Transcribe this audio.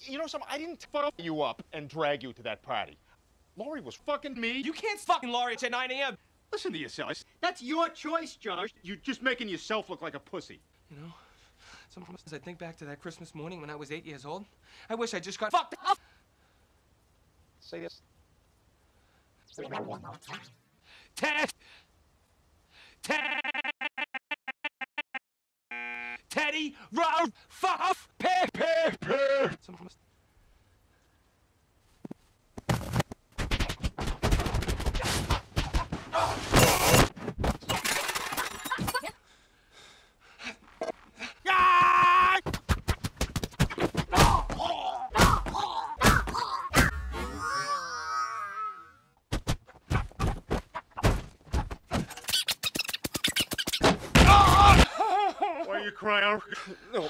you know something? I didn't fuck you up and drag you to that party. Lori was fucking me. You can't fucking Lori at 9 a.m. listen to yourself. That's your choice, Josh. You're just making yourself look like a pussy. You know, sometimes I think back to that Christmas morning when I was eight years old. I wish I just got fucked up. Say this. Ted! Ted! Teddy! Ralph! Fuff! Pip! Pip! Pip! Sometimes- Why are you crying? No.